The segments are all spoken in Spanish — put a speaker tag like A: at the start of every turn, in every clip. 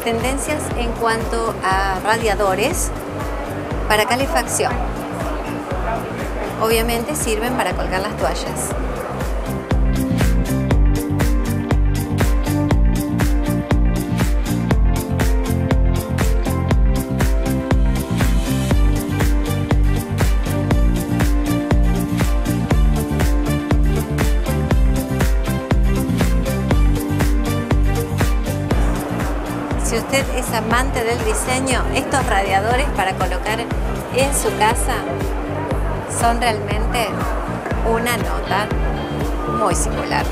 A: tendencias en cuanto a radiadores para calefacción. Obviamente sirven para colgar las toallas. Si usted es amante del diseño, estos radiadores para colocar en su casa son realmente una nota muy singular.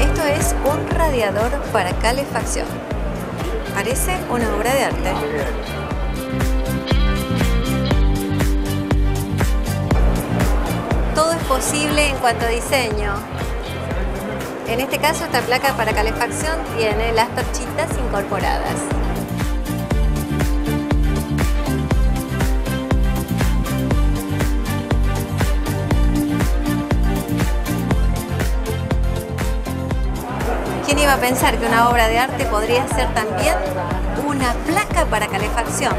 A: Esto es un radiador para calefacción. Parece una obra de arte. En cuanto a diseño. En este caso, esta placa para calefacción tiene las perchitas incorporadas. ¿Quién iba a pensar que una obra de arte podría ser también una placa para calefacción?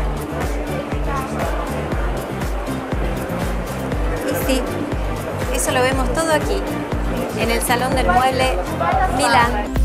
A: Y sí, lo vemos todo aquí, en el Salón del Mueble Milán.